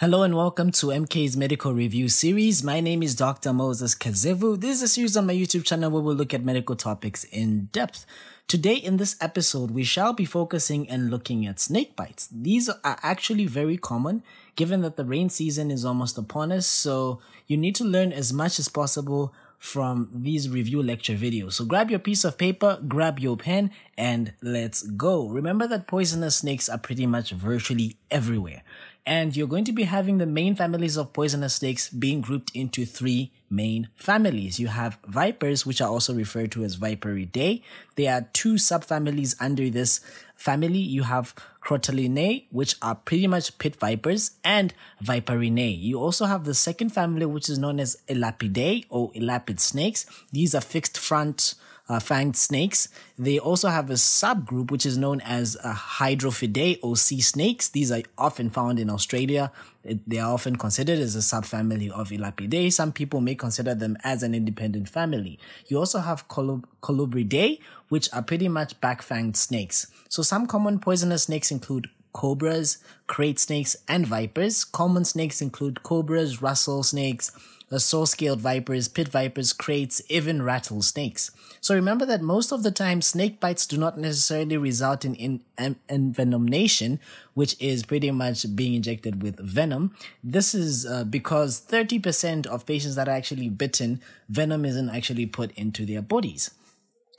Hello and welcome to MK's Medical Review series. My name is Dr. Moses Kazevu. This is a series on my YouTube channel where we'll look at medical topics in depth. Today in this episode, we shall be focusing and looking at snake bites. These are actually very common given that the rain season is almost upon us. So you need to learn as much as possible from these review lecture videos. So grab your piece of paper, grab your pen, and let's go. Remember that poisonous snakes are pretty much virtually everywhere and you're going to be having the main families of poisonous snakes being grouped into three main families. You have vipers, which are also referred to as Viperidae. There are two subfamilies under this family. You have Crotalinae, which are pretty much pit vipers, and Viperinae. You also have the second family, which is known as Elapidae or elapid snakes. These are fixed front uh, fanged snakes. They also have a subgroup which is known as uh, Hydrophidae or sea snakes. These are often found in Australia. It, they are often considered as a subfamily of Elapidae. Some people may consider them as an independent family. You also have Colubridae, which are pretty much back-fanged snakes. So some common poisonous snakes include cobras, krait snakes, and vipers. Common snakes include cobras, Russell snakes, saw-scaled vipers, pit vipers, kraits, even rattlesnakes. So remember that most of the time, snake bites do not necessarily result in, in, in envenomation, which is pretty much being injected with venom. This is uh, because 30% of patients that are actually bitten, venom isn't actually put into their bodies.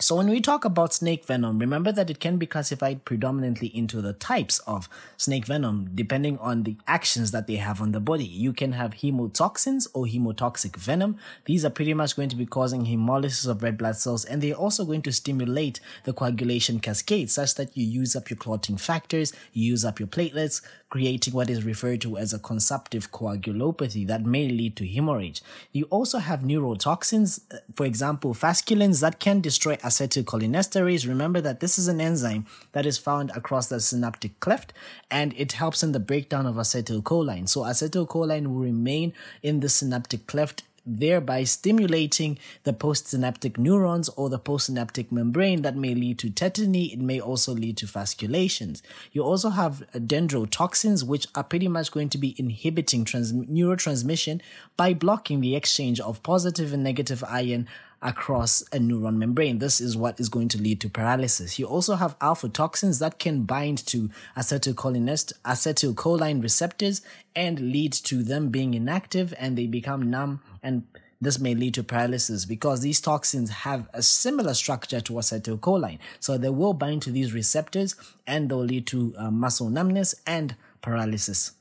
So when we talk about snake venom, remember that it can be classified predominantly into the types of snake venom depending on the actions that they have on the body. You can have hemotoxins or hemotoxic venom. These are pretty much going to be causing hemolysis of red blood cells and they're also going to stimulate the coagulation cascade such that you use up your clotting factors, you use up your platelets, creating what is referred to as a consumptive coagulopathy that may lead to hemorrhage. You also have neurotoxins, uh, for example, fasciculins that can destroy acetylcholinesterase. Remember that this is an enzyme that is found across the synaptic cleft and it helps in the breakdown of acetylcholine. So acetylcholine will remain in the synaptic cleft thereby stimulating the postsynaptic neurons or the postsynaptic membrane that may lead to tetany. It may also lead to fasciculations. You also have uh, dendrotoxins, which are pretty much going to be inhibiting trans- neurotransmission by blocking the exchange of positive and negative ion across a neuron membrane. This is what is going to lead to paralysis. You also have alpha toxins that can bind to acetylcholine receptors and lead to them being inactive and they become numb and this may lead to paralysis because these toxins have a similar structure to acetylcholine. So they will bind to these receptors and they'll lead to uh, muscle numbness and paralysis.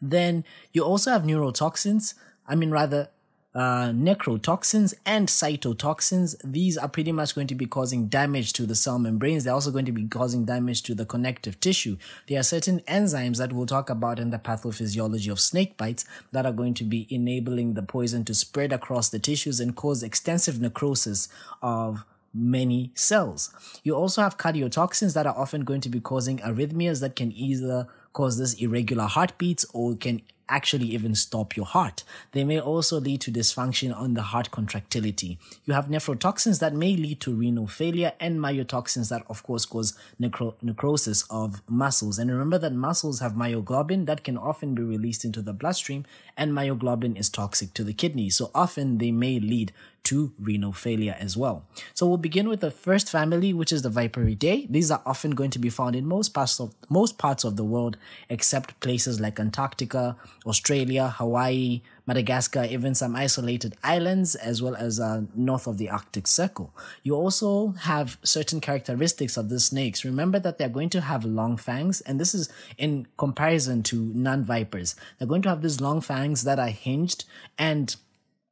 Then you also have neurotoxins. I mean, rather, uh, necrotoxins and cytotoxins. These are pretty much going to be causing damage to the cell membranes. They're also going to be causing damage to the connective tissue. There are certain enzymes that we'll talk about in the pathophysiology of snake bites that are going to be enabling the poison to spread across the tissues and cause extensive necrosis of many cells. You also have cardiotoxins that are often going to be causing arrhythmias that can either cause this irregular heartbeats or can actually even stop your heart. They may also lead to dysfunction on the heart contractility. You have nephrotoxins that may lead to renal failure and myotoxins that of course cause necro- necrosis of muscles. And remember that muscles have myoglobin that can often be released into the bloodstream and myoglobin is toxic to the kidney. So often they may lead to renal failure as well. So we'll begin with the first family, which is the Viperidae. These are often going to be found in most parts of most parts of the world, except places like Antarctica, Australia, Hawaii, Madagascar, even some isolated islands, as well as uh, north of the Arctic Circle. You also have certain characteristics of the snakes. Remember that they're going to have long fangs, and this is in comparison to non-vipers. They're going to have these long fangs that are hinged and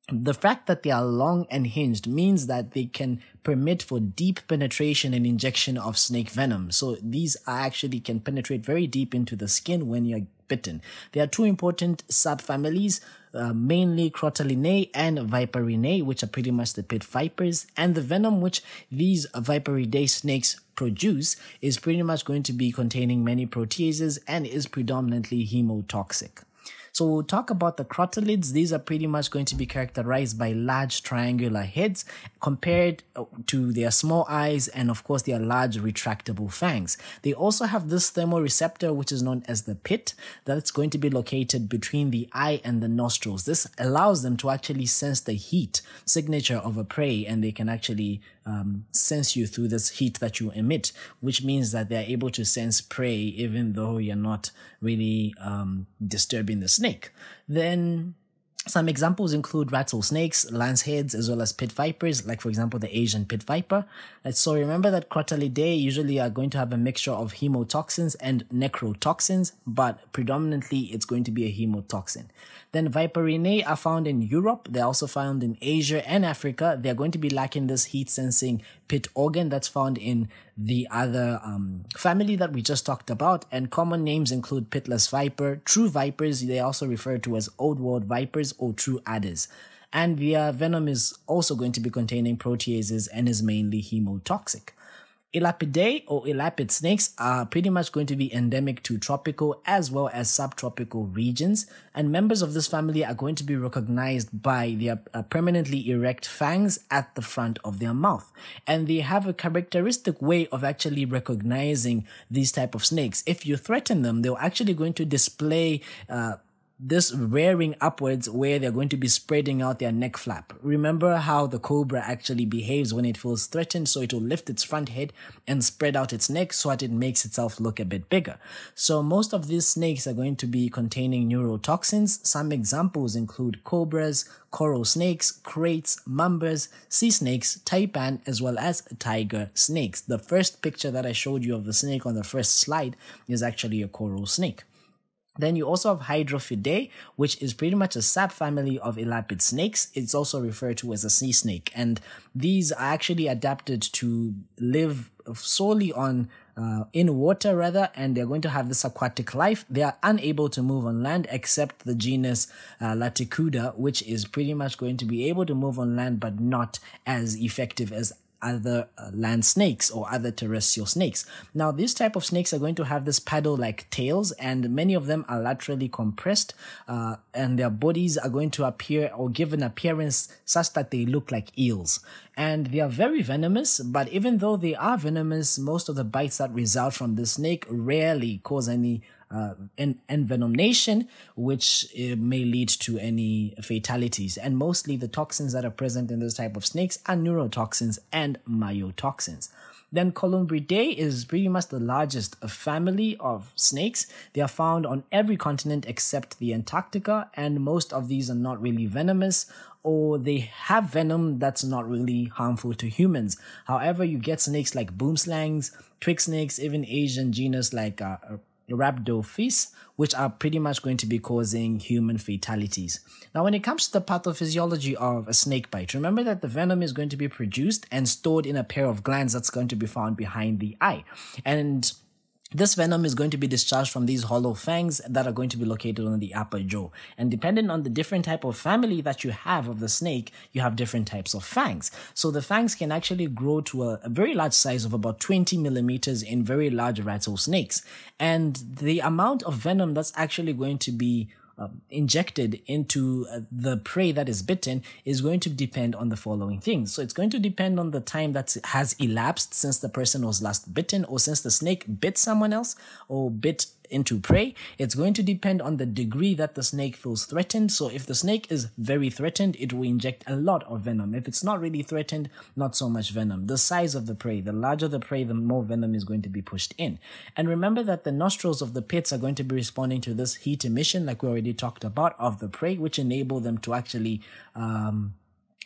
the fact that they are long and hinged means that they can permit for deep penetration and injection of snake venom. So these actually can penetrate very deep into the skin when you're bitten. There are two important subfamilies, uh, mainly Crotalinae and Viperinae, which are pretty much the pit vipers. And the venom which these Viperidae snakes produce is pretty much going to be containing many proteases and is predominantly hemotoxic. So we'll talk about the crotalids. These are pretty much going to be characterized by large triangular heads compared uh, to their small eyes and of course their large retractable fangs. They also have this thermoreceptor which is known as the pit that's going to be located between the eye and the nostrils. This allows them to actually sense the heat signature of a prey and they can actually um, sense you through this heat that you emit, which means that they're able to sense prey even though you're not really um, disturbing the snake. Then some examples include rattlesnakes, lanceheads, as well as pit vipers, like for example the Asian pit viper. So remember that Crotalidae usually are going to have a mixture of hemotoxins and necrotoxins, but predominantly it's going to be a hemotoxin. Then Viperinae are found in Europe. They're also found in Asia and Africa. They're going to be lacking this heat sensing pit organ that's found in the other um, family that we just talked about. And common names include pitless viper, true vipers. They also referred to as old world vipers or true adders. And their venom is also going to be containing proteases and is mainly hemotoxic. Elapidae or elapid snakes are pretty much going to be endemic to tropical as well as subtropical regions, and members of this family are going to be recognized by their uh, permanently erect fangs at the front of their mouth. And they have a characteristic way of actually recognizing these type of snakes. If you threaten them, they're actually going to display uh, this rearing upwards where they're going to be spreading out their neck flap. Remember how the cobra actually behaves when it feels threatened, so it will lift its front head and spread out its neck so that it makes itself look a bit bigger. So most of these snakes are going to be containing neurotoxins. Some examples include cobras, coral snakes, kraits, mambas, sea snakes, taipan, as well as tiger snakes. The first picture that I showed you of the snake on the first slide is actually a coral snake. Then you also have Hydrophidae, which is pretty much a subfamily of elapid snakes. It's also referred to as a sea snake. And these are actually adapted to live solely on uh, in water rather, and they're going to have this aquatic life. They are unable to move on land except the genus uh, Laticauda, which is pretty much going to be able to move on land, but not as effective as other uh, land snakes or other terrestrial snakes. Now, these type of snakes are going to have this paddle-like tails, and many of them are laterally compressed, uh, and their bodies are going to appear or give an appearance such that they look like eels. And they are very venomous, but even though they are venomous, most of the bites that result from the snake rarely cause any en- envenomation, which uh, may lead to any fatalities. And mostly the toxins that are present in this type of snakes are neurotoxins and myotoxins. Then Colubridae is pretty much the largest family of snakes. They are found on every continent except the Antarctica, and most of these are not really venomous or they have venom that's not really harmful to humans. However, you get snakes like boomslangs, twig snakes, even Asian genus like uh, rhabdophis, which are pretty much going to be causing human fatalities. Now, when it comes to the pathophysiology of a snake bite, remember that the venom is going to be produced and stored in a pair of glands that's going to be found behind the eye. And this venom is going to be discharged from these hollow fangs that are going to be located on the upper jaw. And depending on the different type of family that you have of the snake, you have different types of fangs. So the fangs can actually grow to a, a very large size of about 20 millimeters in very large rattlesnakes. And the amount of venom that's actually going to be uh, injected into uh, the prey that is bitten is going to depend on the following things. So it's going to depend on the time that has elapsed since the person was last bitten or since the snake bit someone else or bit into prey. It's going to depend on the degree that the snake feels threatened. So if the snake is very threatened, it will inject a lot of venom. If it's not really threatened, not so much venom. The size of the prey, the larger the prey, the more venom is going to be pushed in. And remember that the nostrils of the pits are going to be responding to this heat emission, like we already talked about, of the prey, which enable them to actually, um,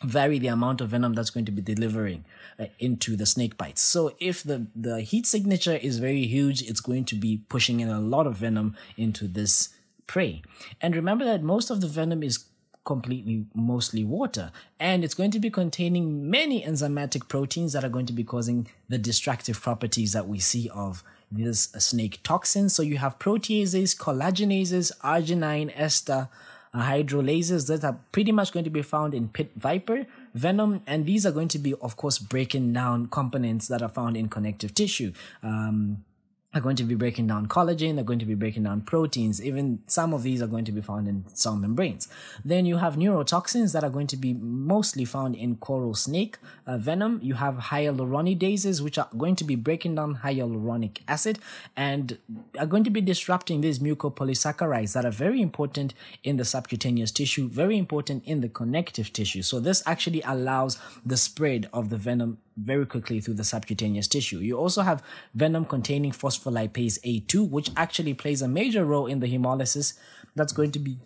vary the amount of venom that's going to be delivering uh, into the snake bites. So if the, the heat signature is very huge, it's going to be pushing in a lot of venom into this prey. And remember that most of the venom is completely mostly water and it's going to be containing many enzymatic proteins that are going to be causing the destructive properties that we see of this snake toxin. So you have proteases, collagenases, arginine, ester, hydrolases that are pretty much going to be found in pit viper venom and these are going to be of course breaking down components that are found in connective tissue. Um, are going to be breaking down collagen, they're going to be breaking down proteins. Even some of these are going to be found in cell membranes. Then you have neurotoxins that are going to be mostly found in coral snake uh, venom. You have hyaluronidases, which are going to be breaking down hyaluronic acid and are going to be disrupting these mucopolysaccharides that are very important in the subcutaneous tissue, very important in the connective tissue. So this actually allows the spread of the venom very quickly through the subcutaneous tissue. You also have venom containing phospholipase A2, which actually plays a major role in the hemolysis that's going to be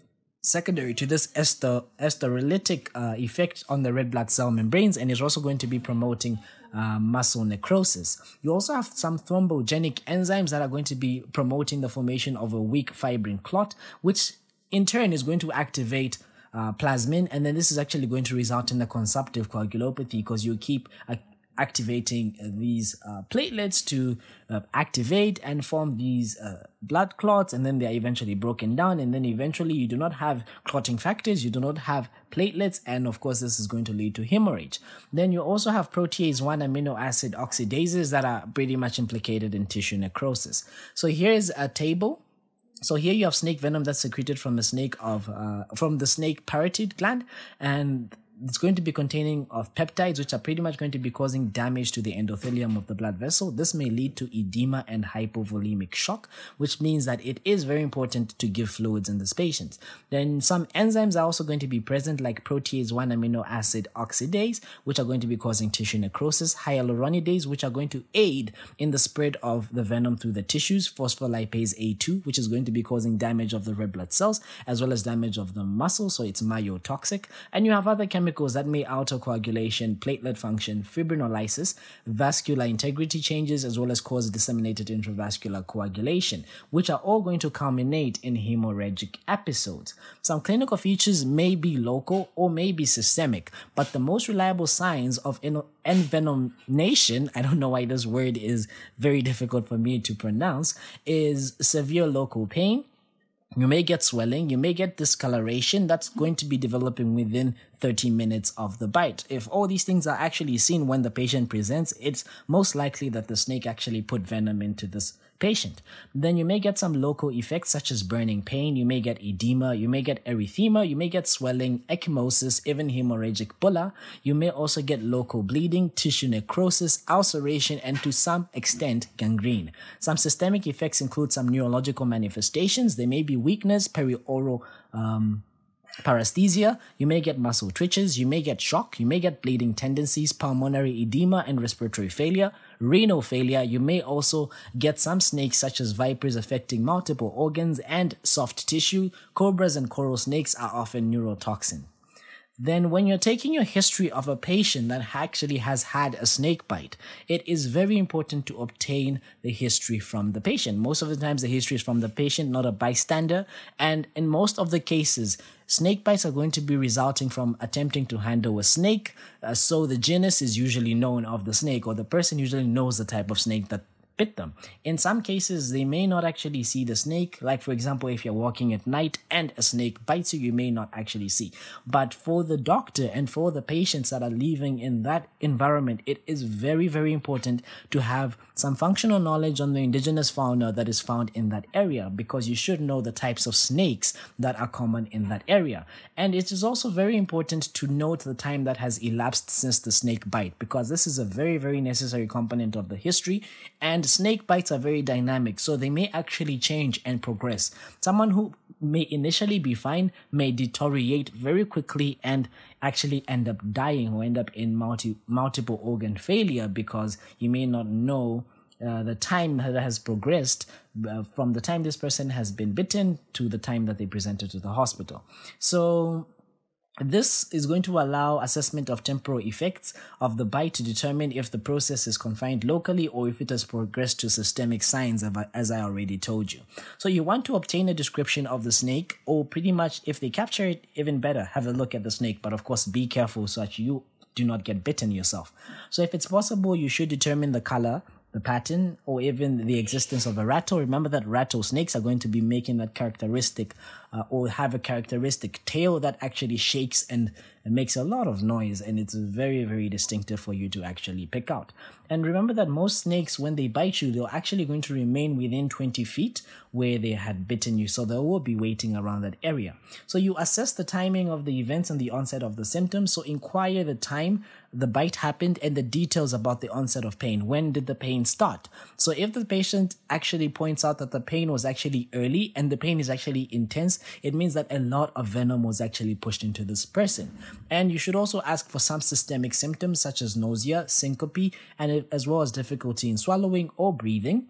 secondary to this ester esterolytic uh, effect on the red blood cell membranes and is also going to be promoting uh, muscle necrosis. You also have some thrombogenic enzymes that are going to be promoting the formation of a weak fibrin clot, which in turn is going to activate uh, plasmin, and then this is actually going to result in a consumptive coagulopathy because you keep a activating these uh, platelets to uh, activate and form these uh, blood clots and then they are eventually broken down and then eventually you do not have clotting factors you do not have platelets and of course this is going to lead to hemorrhage. Then you also have protease 1 amino acid oxidases that are pretty much implicated in tissue necrosis. So here's a table. So here you have snake venom that's secreted from the snake of uh, from the snake parotid gland and it's going to be containing of peptides which are pretty much going to be causing damage to the endothelium of the blood vessel. This may lead to edema and hypovolemic shock which means that it is very important to give fluids in this patient then some enzymes are also going to be present like protease 1 amino acid oxidase which are going to be causing tissue necrosis hyaluronidase which are going to aid in the spread of the venom through the tissues phospholipase a2 which is going to be causing damage of the red blood cells as well as damage of the muscle so it's myotoxic. And you have other chemicals chemicals that may alter coagulation, platelet function, fibrinolysis, vascular integrity changes, as well as cause disseminated intravascular coagulation, which are all going to culminate in hemorrhagic episodes. Some clinical features may be local or may be systemic, but the most reliable signs of envenomation, I don't know why this word is very difficult for me to pronounce, is severe local pain, you may get swelling, you may get discoloration that's going to be developing within 30 minutes of the bite. If all these things are actually seen when the patient presents, it's most likely that the snake actually put venom into this patient. Then you may get some local effects such as burning pain, you may get edema, you may get erythema, you may get swelling, ecchymosis, even hemorrhagic bulla. You may also get local bleeding, tissue necrosis, ulceration, and to some extent gangrene. Some systemic effects include some neurological manifestations. They may be weakness, perioral um, paresthesia, you may get muscle twitches, you may get shock, you may get bleeding tendencies, pulmonary edema, and respiratory failure, renal failure. You may also get some snakes, such as vipers, affecting multiple organs and soft tissue. Cobras and coral snakes are often neurotoxin then when you're taking a history of a patient that actually has had a snake bite, it is very important to obtain the history from the patient. Most of the times the history is from the patient, not a bystander. And in most of the cases, snake bites are going to be resulting from attempting to handle a snake. Uh, so the genus is usually known of the snake or the person usually knows the type of snake that bit them. In some cases, they may not actually see the snake. Like, for example, if you're walking at night and a snake bites you, you may not actually see. But for the doctor and for the patients that are living in that environment, it is very, very important to have some functional knowledge on the indigenous fauna that is found in that area because you should know the types of snakes that are common in that area. And it is also very important to note the time that has elapsed since the snake bite because this is a very, very necessary component of the history and snake bites are very dynamic, so they may actually change and progress. Someone who may initially be fine may deteriorate very quickly and actually end up dying or end up in multi multiple organ failure because you may not know uh, the time that has progressed uh, from the time this person has been bitten to the time that they presented to the hospital. So this is going to allow assessment of temporal effects of the bite to determine if the process is confined locally or if it has progressed to systemic signs, as I already told you. So you want to obtain a description of the snake, or pretty much if they capture it, even better, have a look at the snake. But of course, be careful so that you do not get bitten yourself. So if it's possible, you should determine the color, the pattern or even the existence of a rattle. Remember that rattlesnakes are going to be making that characteristic uh, or have a characteristic tail that actually shakes and, and makes a lot of noise and it's very very distinctive for you to actually pick out and remember that most snakes when they bite you they're actually going to remain within 20 feet where they had bitten you so they will be waiting around that area so you assess the timing of the events and the onset of the symptoms so inquire the time the bite happened and the details about the onset of pain. When did the pain start? So if the patient actually points out that the pain was actually early and the pain is actually intense, it means that a lot of venom was actually pushed into this person. And you should also ask for some systemic symptoms such as nausea, syncope, and as well as difficulty in swallowing or breathing.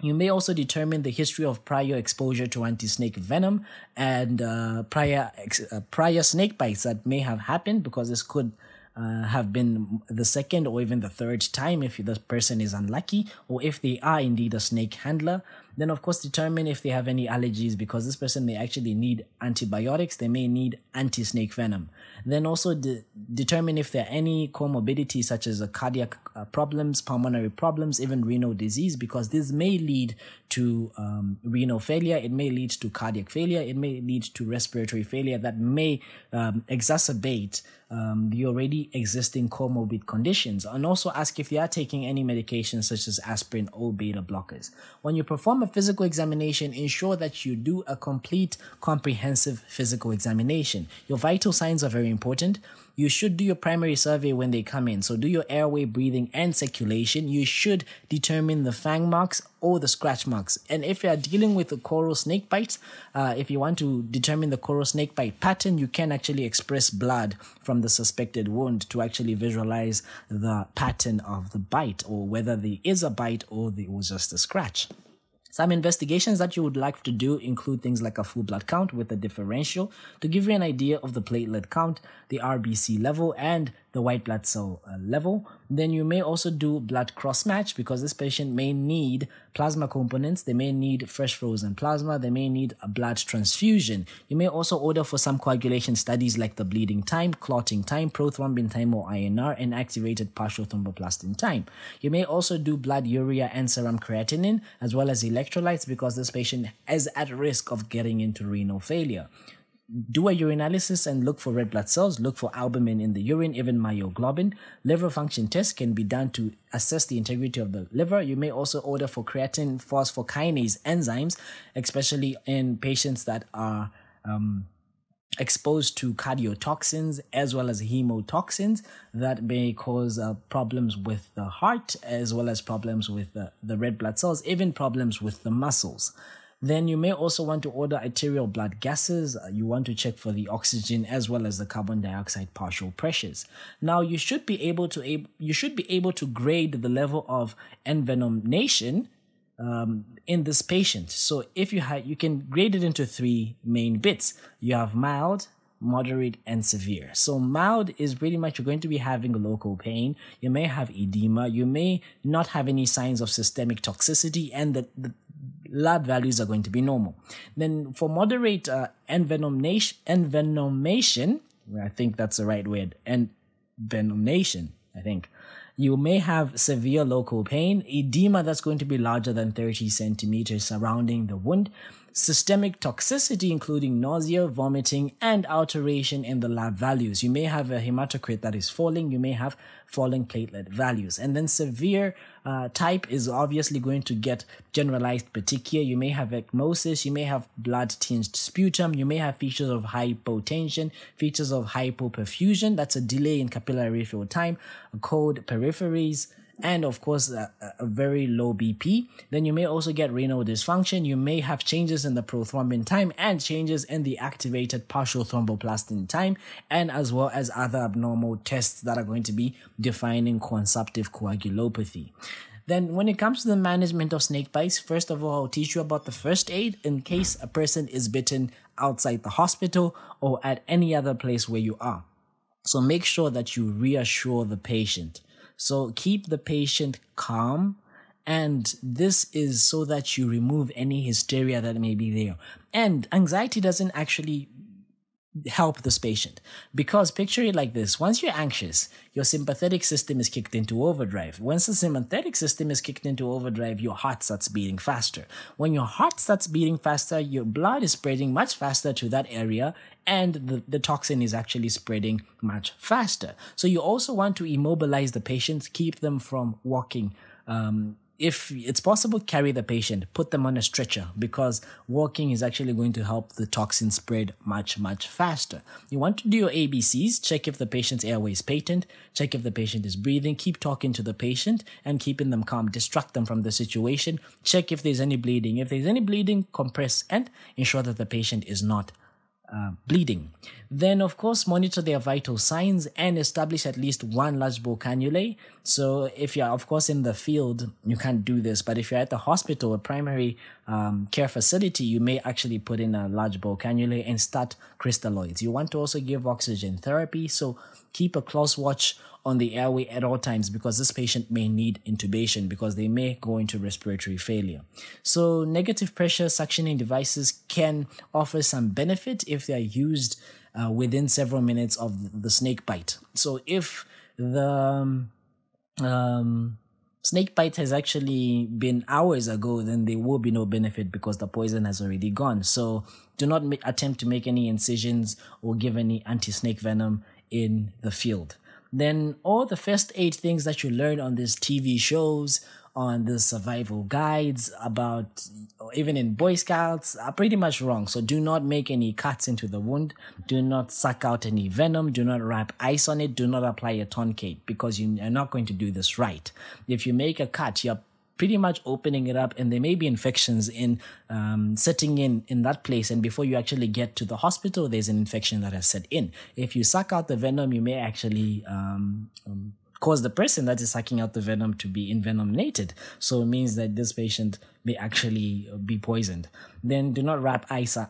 You may also determine the history of prior exposure to anti-snake venom and uh, prior uh, prior snake bites that may have happened because this could uh, have been the second or even the third time if the person is unlucky or if they are indeed a snake handler then of course determine if they have any allergies because this person may actually need antibiotics they may need anti-snake venom. Then also de- determine if there are any comorbidities such as cardiac uh, problems pulmonary problems even renal disease because this may lead to um, renal failure it may lead to cardiac failure it may lead to respiratory failure that may um, exacerbate um, the already existing comorbid conditions. And also ask if they are taking any medications such as aspirin or beta blockers. When you perform a physical examination, ensure that you do a complete, comprehensive physical examination. Your vital signs are very important. You should do your primary survey when they come in. So do your airway, breathing, and circulation. You should determine the fang marks or the scratch marks. And if you are dealing with a coral snake bite, uh, if you want to determine the coral snake bite pattern, you can actually express blood from the suspected wound to actually visualize the pattern of the bite or whether there is a bite or there was just a scratch. Some investigations that you would like to do include things like a full blood count with a differential to give you an idea of the platelet count, the RBC level, and the white blood cell uh, level. Then you may also do blood cross match because this patient may need plasma components. They may need fresh frozen plasma. They may need a blood transfusion. You may also order for some coagulation studies like the bleeding time, clotting time, prothrombin time or INR, and activated partial thromboplastin time. You may also do blood urea and serum creatinine as well as electrolytes because this patient is at risk of getting into renal failure do a urinalysis and look for red blood cells, look for albumin in the urine, even myoglobin. Liver function tests can be done to assess the integrity of the liver. You may also order for creatine phosphokinase enzymes, especially in patients that are um, exposed to cardiotoxins as well as hemotoxins that may cause uh, problems with the heart as well as problems with the, the red blood cells, even problems with the muscles. Then you may also want to order arterial blood gases. Uh, you want to check for the oxygen as well as the carbon dioxide partial pressures. Now you should be able to ab- you should be able to grade the level of envenomation um, in this patient. So if you have, you can grade it into three main bits. You have mild, moderate, and severe. So mild is pretty much you're going to be having local pain. You may have edema. You may not have any signs of systemic toxicity, and the, the lab values are going to be normal. Then for moderate uh, envenomation, envenomation, I think that's the right word, and envenomation, I think. You may have severe local pain, edema that's going to be larger than 30 centimeters surrounding the wound, systemic toxicity, including nausea, vomiting, and alteration in the lab values. You may have a hematocrit that is falling, you may have falling platelet values. And then severe uh, type is obviously going to get generalized petechia. You may have ecchymosis, you may have blood tinged sputum, you may have features of hypotension, features of hypoperfusion, that's a delay in capillary refill time, cold peripheries, and of course a, a, very low BP. Then you may also get renal dysfunction. You may have changes in the prothrombin time and changes in the activated partial thromboplastin time, and as well as other abnormal tests that are going to be defining consumptive coagulopathy. Then, when it comes to the management of snake bites, first of all, I'll teach you about the first aid in case a person is bitten outside the hospital or at any other place where you are. So make sure that you reassure the patient. So keep the patient calm. And this is so that you remove any hysteria that may be there. And anxiety doesn't actually help this patient. Because picture it like this once you're anxious your sympathetic system is kicked into overdrive. Once the sympathetic system is kicked into overdrive your heart starts beating faster. When your heart starts beating faster your blood is spreading much faster to that area and the, the toxin is actually spreading much faster. So you also want to immobilize the patient keep them from walking um, if it's possible, carry the patient, put them on a stretcher because walking is actually going to help the toxin spread much, much faster. You want to do your ABCs, check if the patient's airway is patent, check if the patient is breathing, keep talking to the patient and keeping them calm, distract them from the situation, check if there's any bleeding. If there's any bleeding, compress and ensure that the patient is not uh, bleeding. Then, of course, monitor their vital signs and establish at least one large bore cannula. So, if you're, of course, in the field, you can't do this. But if you're at the hospital, a primary um, care facility, you may actually put in a large bore cannula and start crystalloids. You want to also give oxygen therapy. So, keep a close watch on the airway at all times because this patient may need intubation because they may go into respiratory failure. So negative pressure suctioning devices can offer some benefit if they are used uh, within several minutes of the snake bite. So if the um, um snake bite has actually been hours ago, then there will be no benefit because the poison has already gone. So do not attempt to make any incisions or give any anti-snake venom in the field. Then all the first eight things that you learn on these TV shows, on the survival guides about even in boy scouts are pretty much wrong. So do not make any cuts into the wound. Do not suck out any venom. Do not wrap ice on it. Do not apply a tourniquet because you are not going to do this right. If you make a cut you're pretty much opening it up and there may be infections in um, setting in in that place. And before you actually get to the hospital there's an infection that has set in. If you suck out the venom you may actually um, um, cause the person that is sucking out the venom to be envenomated so it means that this patient may actually be poisoned. Then do not wrap ice uh,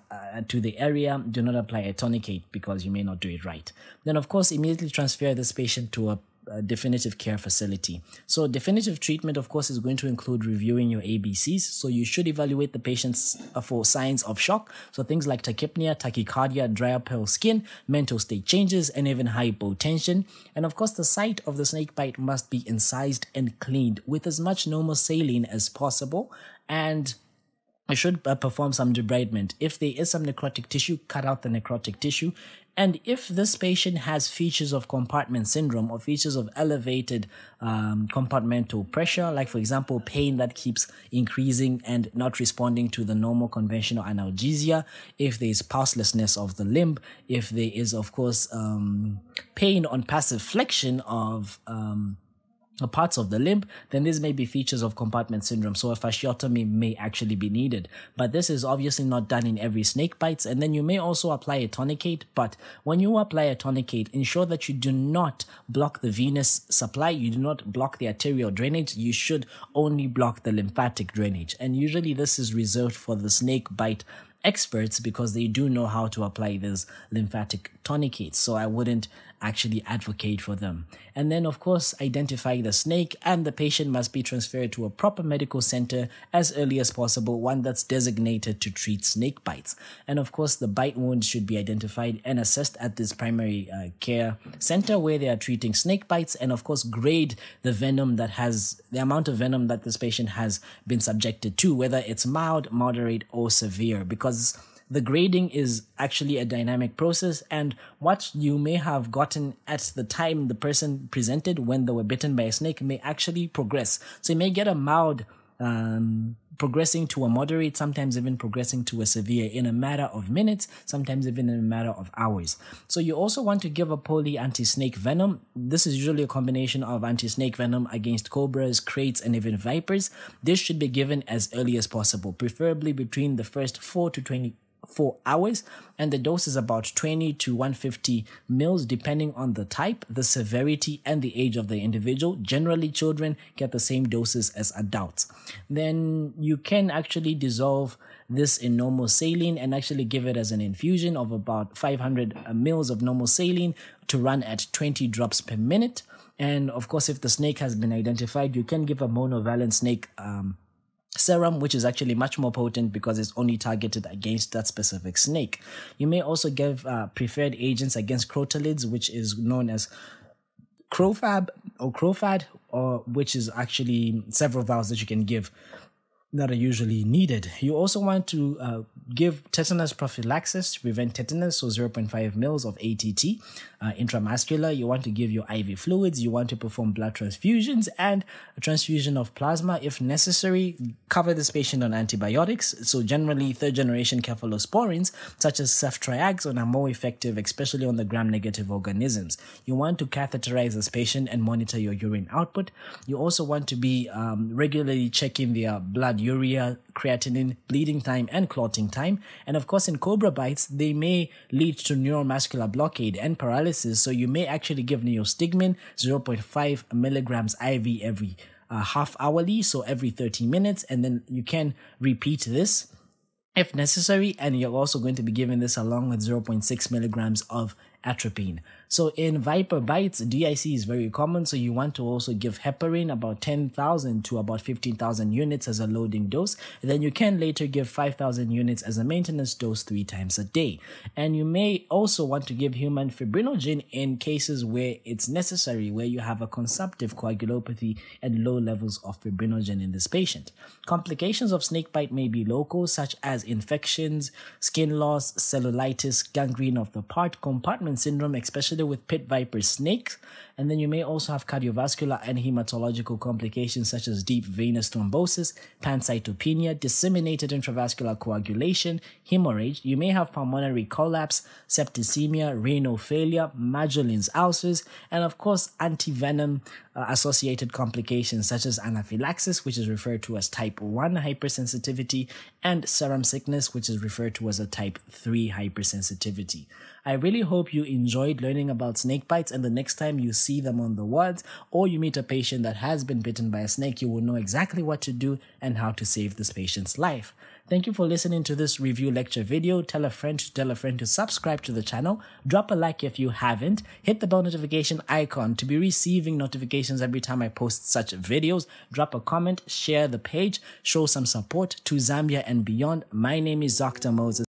to the area. Do not apply a tourniquet because you may not do it right. Then of course immediately transfer this patient to a definitive care facility. So definitive treatment, of course, is going to include reviewing your ABCs. So you should evaluate the patients uh, for signs of shock. So things like tachypnea, tachycardia, dry or pale skin, mental state changes, and even hypotension. And of course, the site of the snake bite must be incised and cleaned with as much normal saline as possible. And I should uh, perform some debridement. If there is some necrotic tissue, cut out the necrotic tissue and if this patient has features of compartment syndrome or features of elevated um, compartmental pressure, like for example, pain that keeps increasing and not responding to the normal conventional analgesia, if there is pulselessness of the limb, if there is, of course, um, pain on passive flexion of um, parts of the limb, then these may be features of compartment syndrome. So a fasciotomy may actually be needed. But this is obviously not done in every snake bites. And then you may also apply a tourniquet. But when you apply a tourniquet, ensure that you do not block the venous supply. You do not block the arterial drainage. You should only block the lymphatic drainage. And usually this is reserved for the snake bite experts because they do know how to apply these lymphatic tourniquets. So I wouldn't actually advocate for them. And then, of course, identify the snake and the patient must be transferred to a proper medical center as early as possible, one that's designated to treat snake bites. And of course, the bite wound should be identified and assessed at this primary uh, care center where they are treating snake bites and of course, grade the venom that has the amount of venom that this patient has been subjected to, whether it's mild, moderate, or severe, because the grading is actually a dynamic process and what you may have gotten at the time the person presented when they were bitten by a snake may actually progress so you may get a mild um, progressing to a moderate, sometimes even progressing to a severe in a matter of minutes, sometimes even in a matter of hours. So you also want to give a poly anti-snake venom. This is usually a combination of anti-snake venom against cobras, kraits, and even vipers. This should be given as early as possible, preferably between the first 4 to 20 four hours and the dose is about 20 to 150 mils depending on the type the severity and the age of the individual. Generally children get the same doses as adults. Then you can actually dissolve this in normal saline and actually give it as an infusion of about 500 mils of normal saline to run at 20 drops per minute. And of course if the snake has been identified you can give a monovalent snake um, serum, which is actually much more potent because it's only targeted against that specific snake. You may also give uh, preferred agents against crotalids, which is known as Crofab or Crofad, or which is actually several vials that you can give that are usually needed. You also want to uh, give tetanus prophylaxis to prevent tetanus, so 0.5 mils of ATT uh, intramuscular. You want to give your IV fluids. You want to perform blood transfusions and a transfusion of plasma if necessary. Cover this patient on antibiotics. So generally, third generation cephalosporins such as ceftriaxone are more effective, especially on the gram-negative organisms. You want to catheterize this patient and monitor your urine output. You also want to be um, regularly checking their blood urea, creatinine, bleeding time, and clotting time. And of course, in cobra bites, they may lead to neuromuscular blockade and paralysis. So you may actually give neostigmine 0.5 milligrams IV every uh, half hourly, so every 30 minutes, and then you can repeat this if necessary. And you're also going to be given this along with 0.6 milligrams of atropine. So in viper bites, DIC is very common. So you want to also give heparin about 10,000 to about 15,000 units as a loading dose. And then you can later give 5,000 units as a maintenance dose three times a day. And you may also want to give human fibrinogen in cases where it's necessary, where you have a consumptive coagulopathy and low levels of fibrinogen in this patient. Complications of snake bite may be local, such as infections, skin loss, cellulitis, gangrene of the part, compartment syndrome, especially with pit viper snakes. And then you may also have cardiovascular and hematological complications such as deep venous thrombosis, pancytopenia, disseminated intravascular coagulation, hemorrhage. You may have pulmonary collapse, septicemia, renal failure, Marjolin's ulcers, and of course, antivenom uh, associated complications such as anaphylaxis, which is referred to as type 1 hypersensitivity, and serum sickness, which is referred to as a type 3 hypersensitivity. I really hope you enjoyed learning about snake bites and the next time you see them on the wards or you meet a patient that has been bitten by a snake, you will know exactly what to do and how to save this patient's life. Thank you for listening to this review lecture video. Tell a friend to tell a friend to subscribe to the channel. Drop a like if you haven't. Hit the bell notification icon to be receiving notifications every time I post such videos. Drop a comment, share the page, show some support to Zambia and beyond. My name is Dr. Moses.